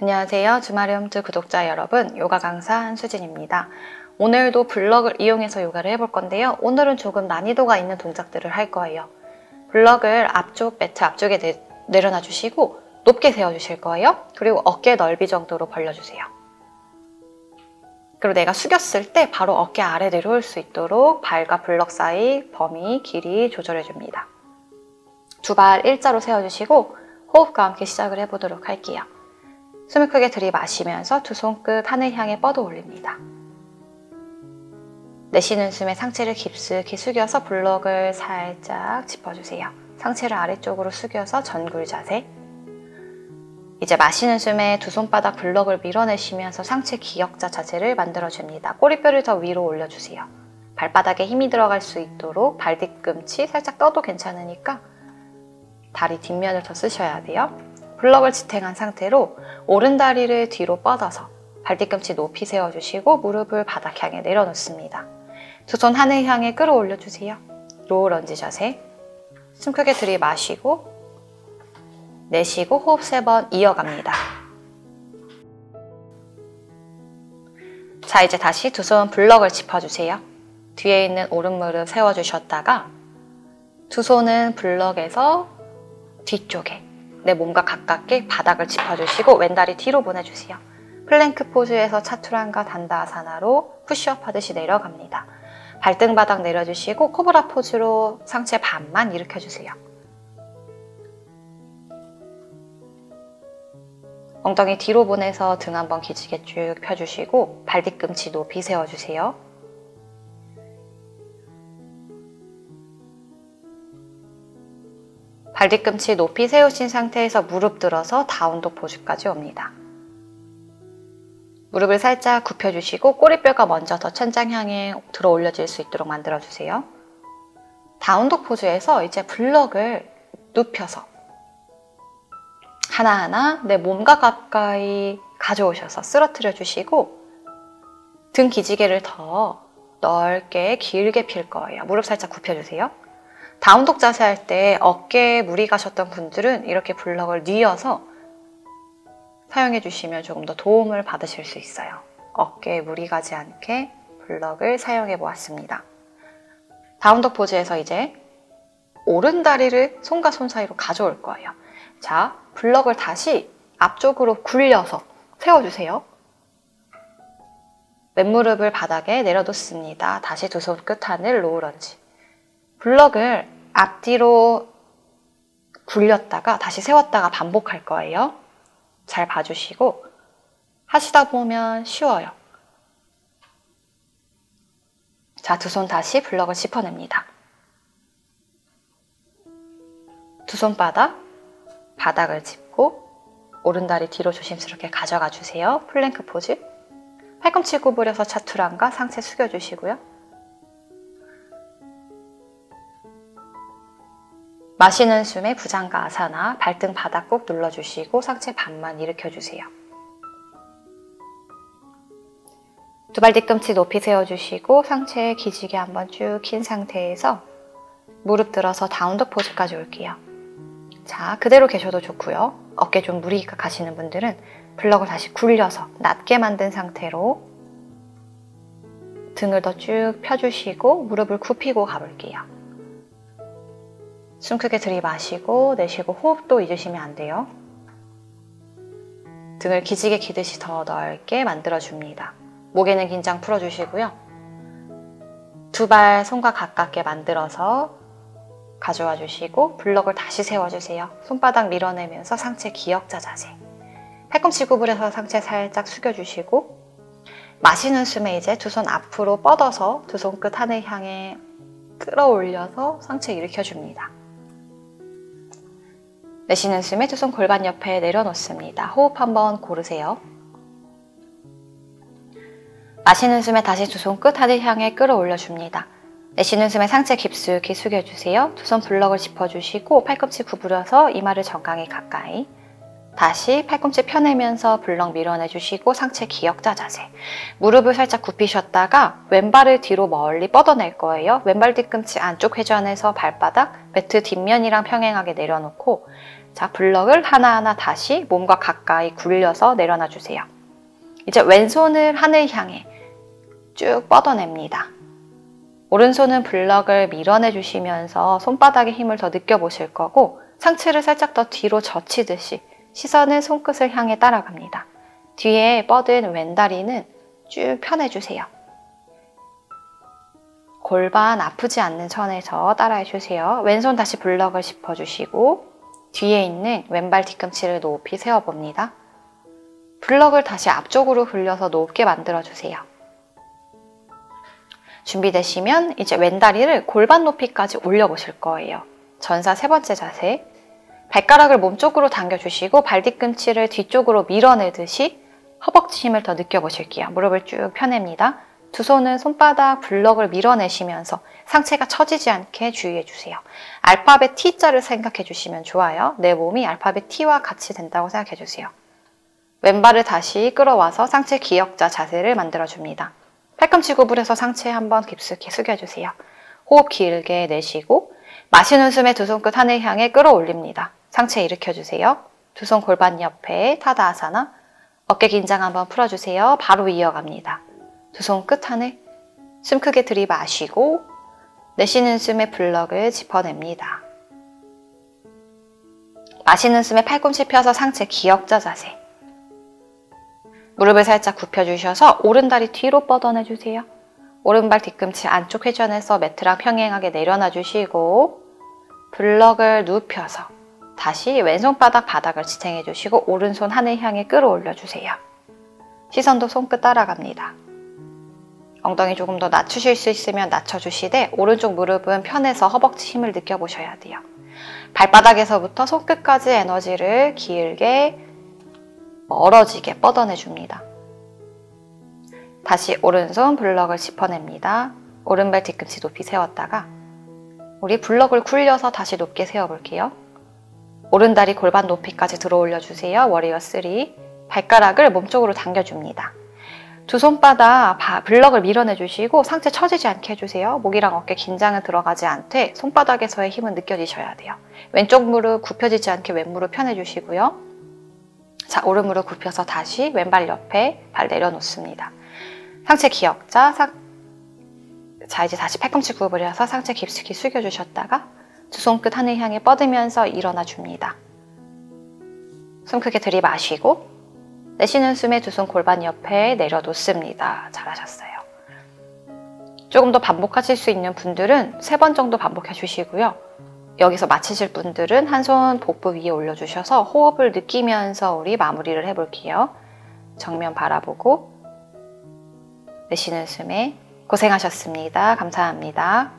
안녕하세요. 주말의 홈트 구독자 여러분, 요가 강사 한수진입니다. 오늘도 블럭을 이용해서 요가를 해볼 건데요. 오늘은 조금 난이도가 있는 동작들을 할 거예요. 블럭을 앞쪽 매트 앞쪽에 내, 내려놔 주시고 높게 세워 주실 거예요. 그리고 어깨 넓이 정도로 벌려 주세요. 그리고 내가 숙였을 때 바로 어깨 아래 내려올 수 있도록 발과 블럭 사이 범위, 길이 조절해 줍니다. 두 발 일자로 세워주시고 호흡과 함께 시작을 해보도록 할게요. 숨을 크게 들이마시면서 두 손끝 하늘 향해 뻗어 올립니다. 내쉬는 숨에 상체를 깊숙이 숙여서 블럭을 살짝 짚어주세요. 상체를 아래쪽으로 숙여서 전굴 자세. 이제 마시는 숨에 두 손바닥 블럭을 밀어내시면서 상체 기역자 자세를 만들어줍니다. 꼬리뼈를 더 위로 올려주세요. 발바닥에 힘이 들어갈 수 있도록 발 뒤꿈치 살짝 떠도 괜찮으니까 다리 뒷면을 더 쓰셔야 돼요. 블럭을 지탱한 상태로 오른 다리를 뒤로 뻗어서 발뒤꿈치 높이 세워주시고 무릎을 바닥 향해 내려놓습니다. 두 손 하늘 향해 끌어올려주세요. low lunge 자세. 숨 크게 들이마시고 내쉬고 호흡 세 번 이어갑니다. 자 이제 다시 두 손 블럭을 짚어주세요. 뒤에 있는 오른 무릎 세워주셨다가 두 손은 블럭에서 뒤쪽에 내 몸과 가깝게 바닥을 짚어주시고 왼다리 뒤로 보내주세요. plank pose에서 차투랑가 단다아사나로 푸시업 하듯이 내려갑니다. 발등 바닥 내려주시고 cobra pose로 상체 반만 일으켜주세요. 엉덩이 뒤로 보내서 등 한번 기지개 쭉 펴주시고 발 뒤꿈치 높이 세워주세요. 발 뒤꿈치 높이 세우신 상태에서 무릎 들어서 다운독 포즈까지 옵니다. 무릎을 살짝 굽혀주시고 꼬리뼈가 먼저 더 천장 향해 들어 올려질 수 있도록 만들어주세요. 다운독 포즈에서 이제 블럭을 눕혀서 하나하나 내 몸과 가까이 가져오셔서 쓰러뜨려 주시고 등 기지개를 더 넓게 길게 필 거예요. 무릎 살짝 굽혀주세요. 다운독 자세 할 때 어깨에 무리 가셨던 분들은 이렇게 블럭을 뉘어서 사용해 주시면 조금 더 도움을 받으실 수 있어요. 어깨에 무리 가지 않게 블럭을 사용해 보았습니다. down dog pose에서 이제 오른 다리를 손과 손 사이로 가져올 거예요. 자, 블럭을 다시 앞쪽으로 굴려서 세워주세요. 왼무릎을 바닥에 내려놓습니다. 다시 두 손 끝 하늘 low lunge. 블럭을 앞뒤로 굴렸다가 다시 세웠다가 반복할 거예요. 잘 봐주시고 하시다 보면 쉬워요. 자, 두 손 다시 블럭을 짚어냅니다. 두 손바닥 바닥을 짚고 오른다리 뒤로 조심스럽게 가져가 주세요. plank pose. 팔꿈치 구부려서 차투랑가 상체 숙여주시고요. 마시는 숨에 부장가 아사나 발등 바닥 꼭 눌러주시고 상체 반만 일으켜주세요. 두 발 뒤꿈치 높이 세워주시고 상체 기지개 한번 쭉 킨 상태에서 무릎 들어서 다운독 포즈까지 올게요. 자, 그대로 계셔도 좋고요. 어깨 좀 무리가 가시는 분들은 블럭을 다시 굴려서 낮게 만든 상태로 등을 더 쭉 펴주시고 무릎을 굽히고 가볼게요. 숨 크게 들이마시고 내쉬고 호흡도 잊으시면 안 돼요. 등을 기지개 기듯이 더 넓게 만들어줍니다. 목에는 긴장 풀어주시고요. 두 발 손과 가깝게 만들어서 가져와 주시고 블럭을 다시 세워주세요. 손바닥 밀어내면서 상체 기역자 자세. 팔꿈치 구부려서 상체 살짝 숙여주시고 마시는 숨에 이제 두 손 앞으로 뻗어서 두 손끝 하늘 향해 끌어올려서 상체 일으켜줍니다. 내쉬는 숨에 두 손 골반 옆에 내려놓습니다. 호흡 한번 고르세요. 마시는 숨에 다시 두 손 끝 하늘 향해 끌어올려줍니다. 내쉬는 숨에 상체 깊숙이 숙여주세요. 두 손 블럭을 짚어주시고 팔꿈치 구부려서 이마를 정강이 가까이 다시 팔꿈치 펴내면서 불렁 밀어내주시고 상체 기역자 자세. 무릎을 살짝 굽히셨다가 왼발을 뒤로 멀리 뻗어낼 거예요. 왼발 뒤꿈치 안쪽 회전해서 발바닥 매트 뒷면이랑 평행하게 내려놓고 자 블럭을 하나하나 다시 몸과 가까이 굴려서 내려놔 주세요. 이제 왼손을 하늘 향해 쭉 뻗어냅니다. 오른손은 블럭을 밀어내 주시면서 손바닥에 힘을 더 느껴보실 거고 상체를 살짝 더 뒤로 젖히듯이 시선은 손끝을 향해 따라갑니다. 뒤에 뻗은 왼다리는 쭉 펴내주세요. 골반 아프지 않는 선에서 따라해주세요. 왼손 다시 블럭을 짚어주시고 뒤에 있는 왼발 뒤꿈치를 높이 세워봅니다. 블럭을 다시 앞쪽으로 굴려서 높게 만들어주세요. 준비되시면 이제 왼다리를 골반 높이까지 올려보실 거예요. 전사 세 번째 자세. 발가락을 몸쪽으로 당겨주시고 발 뒤꿈치를 뒤쪽으로 밀어내듯이 허벅지 힘을 더 느껴보실게요. 무릎을 쭉 펴냅니다. 두 손은 손바닥 블럭을 밀어내시면서 상체가 처지지 않게 주의해 주세요. 알파벳 T자를 생각해 주시면 좋아요. 내 몸이 알파벳 T와 같이 된다고 생각해 주세요. 왼발을 다시 끌어와서 상체 기역자 자세를 만들어 줍니다. 팔꿈치 구부려서 상체 한번 깊숙이 숙여주세요. 호흡 길게 내쉬고 마시는 숨에 두 손끝 하늘 향해 끌어올립니다. 상체 일으켜주세요. 두 손 골반 옆에 타다아사나 어깨 긴장 한번 풀어주세요. 바로 이어갑니다. 두 손끝 하늘 숨 크게 들이마시고 내쉬는 숨에 블럭을 짚어냅니다. 마시는 숨에 팔꿈치 펴서 상체 기역자 자세 무릎을 살짝 굽혀주셔서 오른다리 뒤로 뻗어내주세요. 오른발 뒤꿈치 안쪽 회전해서 매트랑 평행하게 내려놔 주시고 블럭을 눕혀서 다시 왼손바닥 바닥을 지탱해 주시고 오른손 하늘 향해 끌어올려 주세요. 시선도 손끝 따라갑니다. 엉덩이 조금 더 낮추실 수 있으면 낮춰주시되 오른쪽 무릎은 편해서 허벅지 힘을 느껴보셔야 돼요. 발바닥에서부터 손끝까지 에너지를 길게 멀어지게 뻗어내줍니다. 다시 오른손 블럭을 짚어냅니다. 오른발 뒤꿈치 높이 세웠다가 우리 블럭을 굴려서 다시 높게 세워볼게요. 오른다리 골반 높이까지 들어 올려주세요. 워리어 3. 발가락을 몸쪽으로 당겨줍니다. 두 손바닥 블럭을 밀어내 주시고 상체 처지지 않게 해주세요. 목이랑 어깨 긴장은 들어가지 않되 손바닥에서의 힘은 느껴지셔야 돼요. 왼쪽 무릎 굽혀지지 않게 왼무릎 펴내 주시고요. 자, 오른 무릎 굽혀서 다시 왼발 옆에 발 내려놓습니다. 상체 기역자, 상... 자 이제 다시 팔꿈치 구부려서 상체 깊숙이 숙여주셨다가 두 손끝 하늘 향해 뻗으면서 일어나 줍니다. 숨 크게 들이마시고 내쉬는 숨에 두 손 골반 옆에 내려놓습니다. 잘하셨어요. 조금 더 반복하실 수 있는 분들은 세 번 정도 반복해 주시고요. 여기서 마치실 분들은 한 손 복부 위에 올려주셔서 호흡을 느끼면서 우리 마무리를 해볼게요. 정면 바라보고 내쉬는 숨에 고생하셨습니다. 감사합니다.